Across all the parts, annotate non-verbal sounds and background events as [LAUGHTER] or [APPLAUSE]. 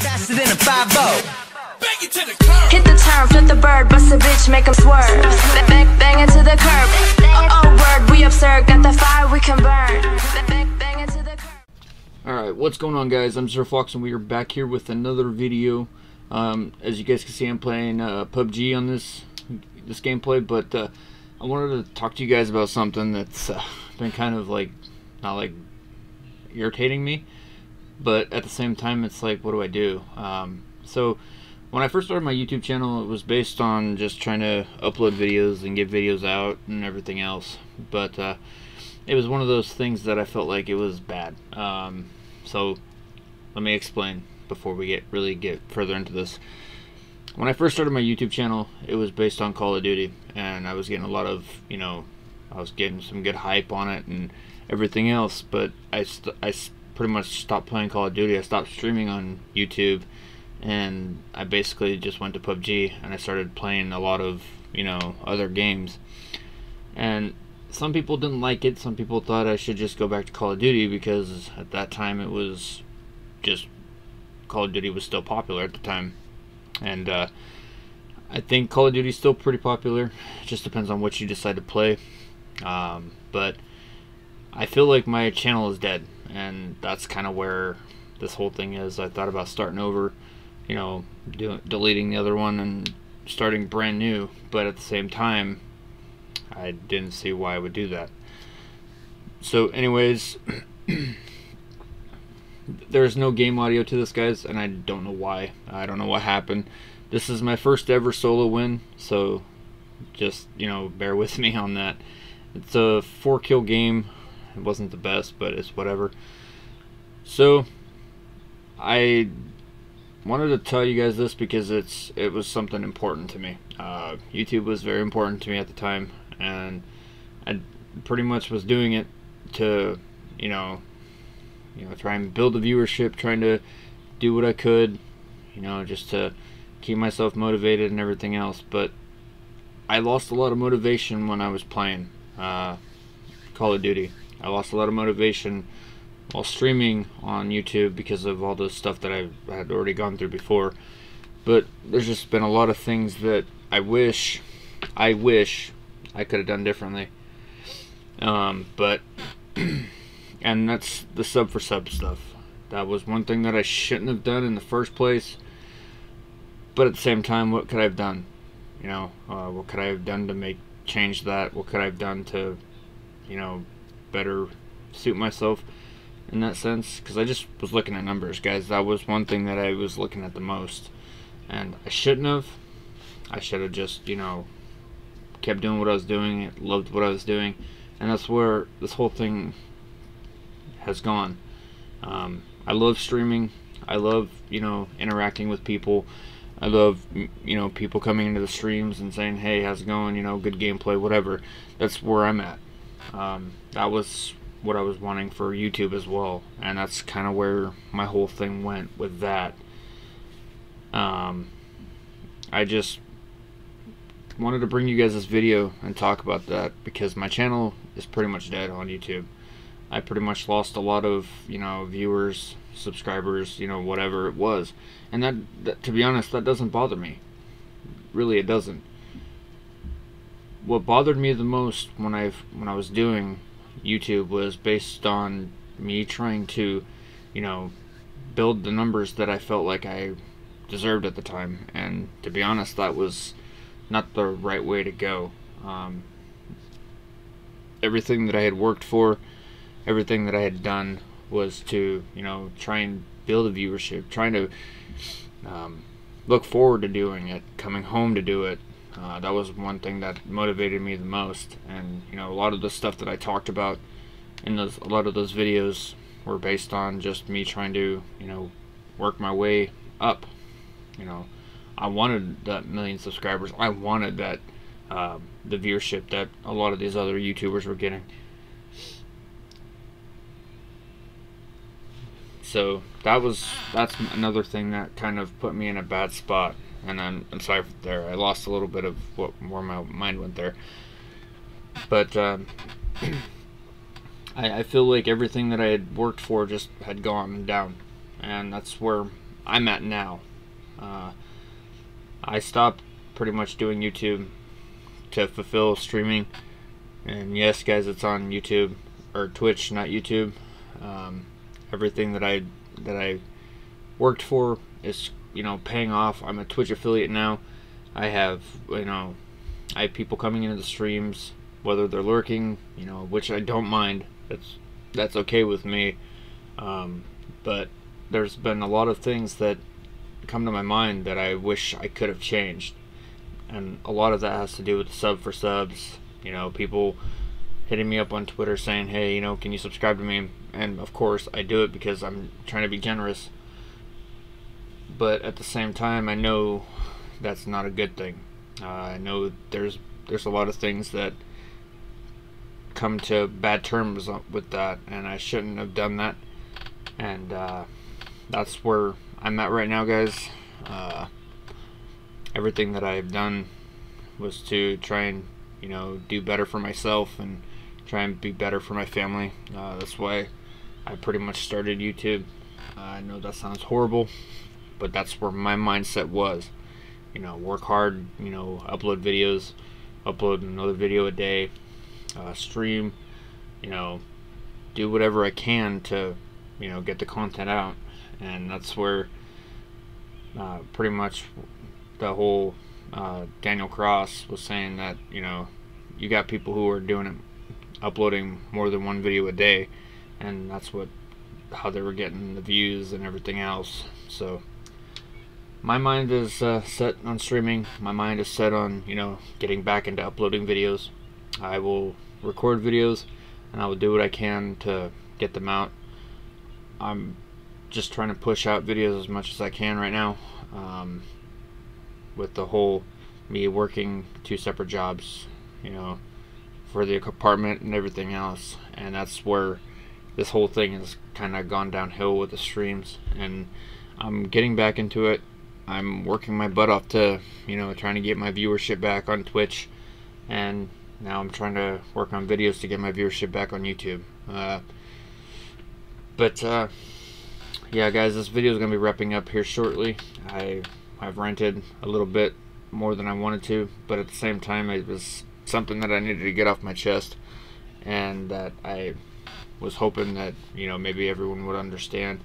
faster than a 5 Hit the turn, flip the bird, bust a bitch, make 'em swerve. Bang, bang, bang into the curb. Oh, word, we absurd, got the fire we can burn. Bang, bang into the curb. Alright, what's going on guys? I'm Zero Fox and we are back here with another video. Um, as you guys can see I'm playing uh, PUBG on this this gameplay, but uh, I wanted to talk to you guys about something that's uh, been kind of like, not like irritating me, but at the same time it's like, what do I do? Um, so, when I first started my YouTube channel, it was based on just trying to upload videos and get videos out and everything else. But uh, it was one of those things that I felt like it was bad. Um, so let me explain before we get really get further into this. When I first started my YouTube channel, it was based on Call of Duty, and I was getting a lot of, you know, I was getting some good hype on it and everything else. But I, I pretty much stopped playing Call of Duty. I stopped streaming on YouTube and I basically just went to PUBG and I started playing a lot of you know other games. And some people didn't like it. Some people thought I should just go back to Call of Duty because at that time it was just Call of Duty was still popular at the time. And uh, I think Call of Duty is still pretty popular. It just depends on what you decide to play. Um, but I feel like my channel is dead and that's kind of where this whole thing is I thought about starting over you know, do, deleting the other one and starting brand new. But at the same time, I didn't see why I would do that. So, anyways, [CLEARS THROAT] there's no game audio to this, guys, and I don't know why. I don't know what happened. This is my first ever solo win, so just, you know, bear with [LAUGHS] me on that. It's a four kill game. It wasn't the best, but it's whatever. So, I wanted to tell you guys this because it's it was something important to me. Uh, YouTube was very important to me at the time, and I pretty much was doing it to, you know, you know, try and build the viewership, trying to do what I could, you know, just to keep myself motivated and everything else. But I lost a lot of motivation when I was playing uh, Call of Duty. I lost a lot of motivation while streaming on YouTube because of all the stuff that I had already gone through before. But there's just been a lot of things that I wish, I wish I could have done differently. Um, but, [CLEARS THROAT] and that's the sub for sub stuff. That was one thing that I shouldn't have done in the first place. But at the same time, what could I have done? You know, uh, what could I have done to make change that? What could I have done to, you know, better suit myself? in that sense because I just was looking at numbers, guys. That was one thing that I was looking at the most, and I shouldn't have. I should have just, you know, kept doing what I was doing, loved what I was doing, and that's where this whole thing has gone. Um, I love streaming. I love, you know, interacting with people. I love, you know, people coming into the streams and saying, "Hey, how's it going? You know, good gameplay, whatever." That's where I'm at. Um, that was what I was wanting for YouTube as well, and that's kind of where my whole thing went with that. Um, I just wanted to bring you guys this video and talk about that because my channel is pretty much dead on YouTube. I pretty much lost a lot of, you know, viewers, subscribers, you know, whatever it was. And that, that to be honest, that doesn't bother me. Really, it doesn't. What bothered me the most when I when I was doing YouTube was based on me trying to, you know, build the numbers that I felt like I deserved at the time. And to be honest, that was not the right way to go. Um, everything that I had worked for, everything that I had done was to, you know, try and build a viewership, trying to um, look forward to doing it, coming home to do it, uh, that was one thing that motivated me the most. And you know, a lot of the stuff that I talked about in those, a lot of those videos were based on just me trying to, you know, work my way up. You know, I wanted that million subscribers. I wanted that uh, the viewership that a lot of these other YouTubers were getting. So that was that's another thing that kind of put me in a bad spot and I'm, I'm sorry for there. I lost a little bit of what where my mind went there. But um, [CLEARS THROAT] I, I feel like everything that I had worked for just had gone down, and that's where I'm at now. Uh, I stopped pretty much doing YouTube to fulfill streaming. And yes, guys, it's on YouTube or Twitch, not YouTube. Um, everything that I that I worked for is you know paying off. I'm a Twitch affiliate now. I have you know I have people coming into the streams, whether they're lurking, you know, which I don't mind. That's that's okay with me. Um, but there's been a lot of things that come to my mind that I wish I could have changed, and a lot of that has to do with sub for subs. You know, people hitting me up on Twitter saying, "Hey, you know, can you subscribe to me?" And of course, I do it because I'm trying to be generous. But at the same time, I know that's not a good thing. Uh, I know there's there's a lot of things that come to bad terms with that, and I shouldn't have done that. And uh, that's where I'm at right now, guys. Uh, everything that I've done was to try and you know do better for myself and try and be better for my family. Uh, that's why I pretty much started YouTube. I know that sounds horrible, but that's where my mindset was. You know, work hard. You know, upload videos, upload another video a day, uh, stream. You know, do whatever I can to, you know, get the content out, and that's where uh, pretty much the whole uh, Daniel Cross was saying that you know you got people who are doing it, uploading more than one video a day, and that's what how they were getting the views and everything else. So my mind is uh, set on streaming. My mind is set on you know getting back into uploading videos. I will record videos, and I will do what I can to get them out. I'm just trying to push out videos as much as I can right now. Um, with the whole me working two separate jobs, you know, for the apartment and everything else, and that's where this whole thing has kind of gone downhill with the streams, and I'm getting back into it. I'm working my butt off to, you know, trying to get my viewership back on Twitch, and now I'm trying to work on videos to get my viewership back on YouTube. Uh, but uh, yeah, guys, this video is gonna be wrapping up here shortly. I I've rented a little bit more than I wanted to, but at the same time, it was something that I needed to get off my chest, and that I was hoping that you know maybe everyone would understand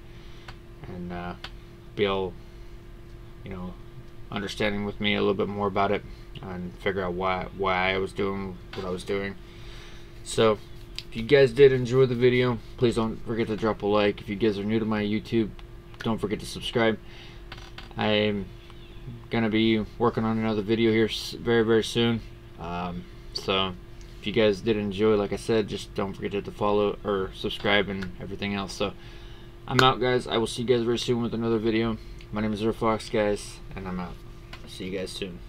and uh, be able, you know, understanding with me a little bit more about it and figure out why why I was doing what I was doing. So, if you guys did enjoy the video, please don't forget to drop a like. If you guys are new to my YouTube, don't forget to subscribe. I'm gonna be working on another video here very very soon. Um, so if you guys did enjoy, like I said, just don't forget to follow or subscribe and everything else. So I'm out, guys. I will see you guys very soon with another video. My name is Fox, guys, and I'm out. See you guys soon.